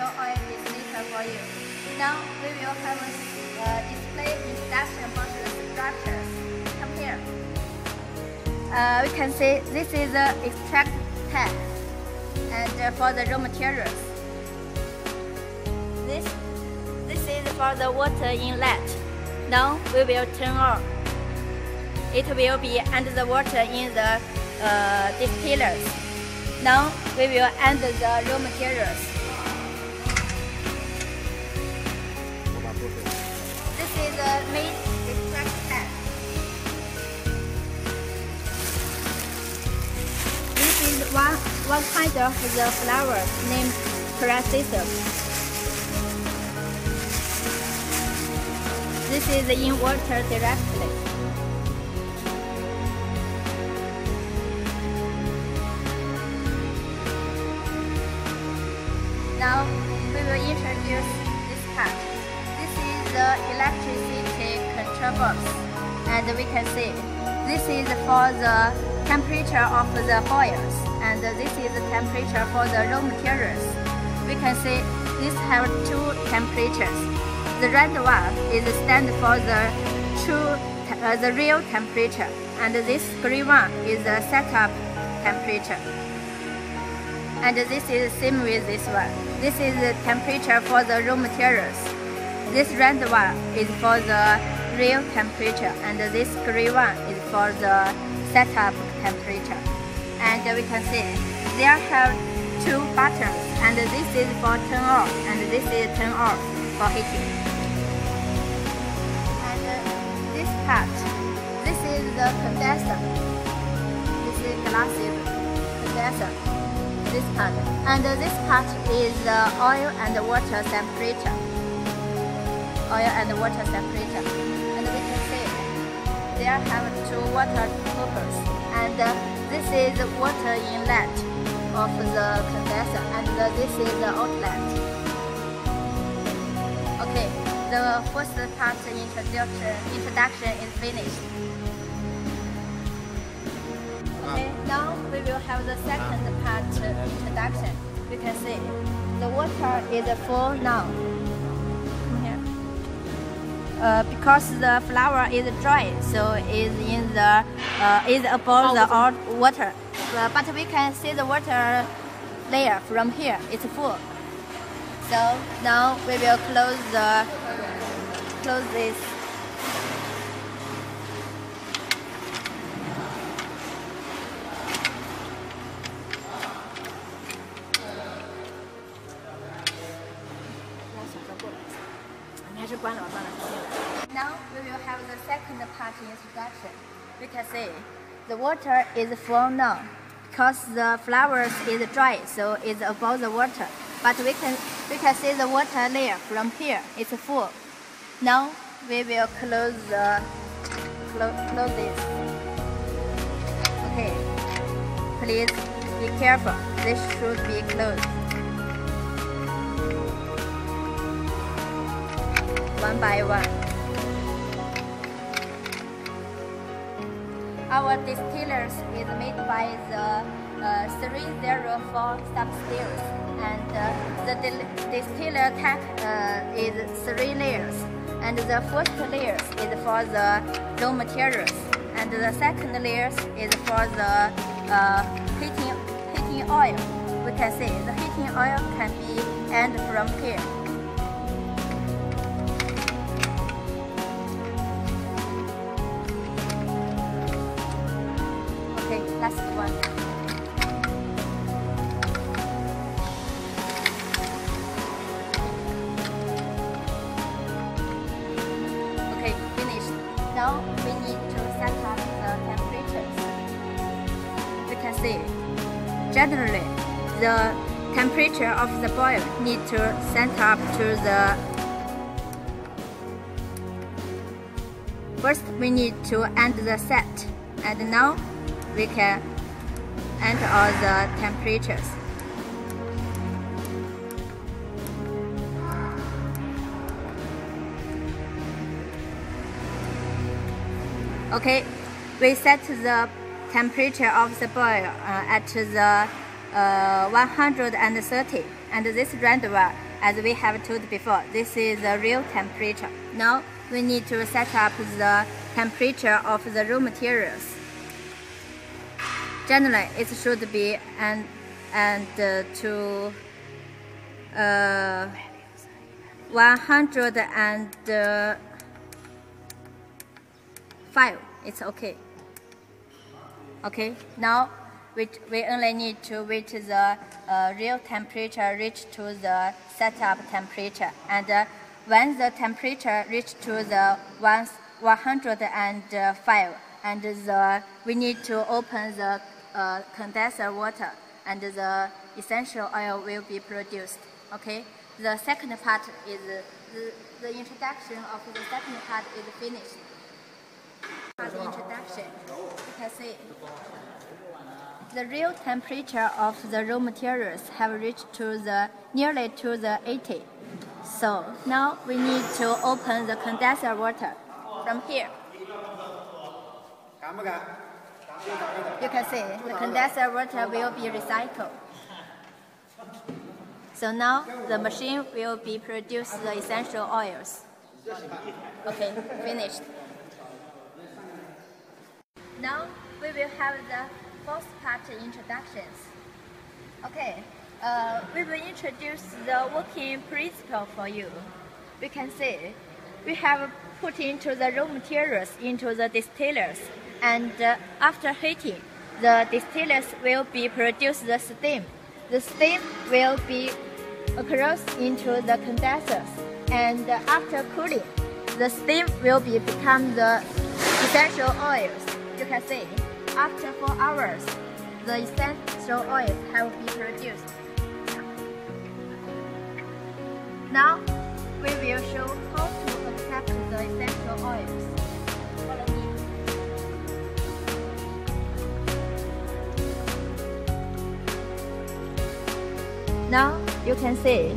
show oil distiller for you. Now we will have a uh, display introduction about the structures. Come here. Uh, we can see this is the extract tank and uh, for the raw materials. This, this is for the water inlet. Now we will turn on. It will be under the water in the uh, distillers. Now we will add the raw materials. This is the meat extract tank. This is one, one kind of the flower named Paracisum. This is in water directly. Now we will introduce this part. This is the electricity control box and we can see this is for the temperature of the boils and this is the temperature for the raw materials. We can see this have two temperatures. The red one is stand for the true, uh, the real temperature and this green one is the setup temperature and this is same with this one. This is the temperature for the raw materials. This red one is for the real temperature and this green one is for the setup temperature. And we can see there have two buttons and this is for turn on and this is turn off for heating. And this part, this is the condenser. This is glass condenser this part. And uh, this part is the oil and water separator. Oil and water separator. And we can see there have two water coolers. And uh, this is the water inlet of the condenser and this is the outlet. Okay, the first part introduction, introduction is finished. We will have the second part introduction. You can see the water is full now. Uh, because the flower is dry, so is in the uh, is above the out water. Uh, but we can see the water layer from here. It's full. So now we will close the close this Now we will have the second part introduction. We can see the water is full now because the flowers is dry, so it's above the water. But we can we can see the water layer from here. It's full. Now we will close the close, close this. Okay. Please be careful. This should be closed. One by one. Our distillers is made by the uh, 304 substills and uh, the distiller tank uh, is three layers and the first layer is for the raw materials and the second layer is for the uh, heating, heating oil. We can see the heating oil can be end from here. Last one. Okay, finished. Now we need to set up the temperatures. You can see, generally, the temperature of the boil need to set up to the First, we need to end the set. And now we can enter all the temperatures. Okay, we set the temperature of the boil uh, at the uh, 130 and this reservoir as we have told before this is the real temperature. Now we need to set up the temperature of the raw materials generally it should be and and uh, to uh, 105 it's okay. Okay now we, we only need to wait the uh, real temperature reach to the setup temperature. And uh, when the temperature reach to the 105 and the, we need to open the uh, condenser water and the essential oil will be produced okay the second part is the, the introduction of the second part is finished part introduction you can see the real temperature of the raw materials have reached to the nearly to the 80. So now we need to open the condenser water from here. You can see the condenser water will be recycled. So now the machine will be produce the essential oils. Okay, finished. Now we will have the first part introductions. Okay, uh, we will introduce the working principle for you. We can see we have put into the raw materials into the distillers and uh, after heating, the distillers will be produce the steam. The steam will be across into the condensers and uh, after cooling, the steam will be become the essential oils. You can see after 4 hours, the essential oils have been produced. Now, Now, you can see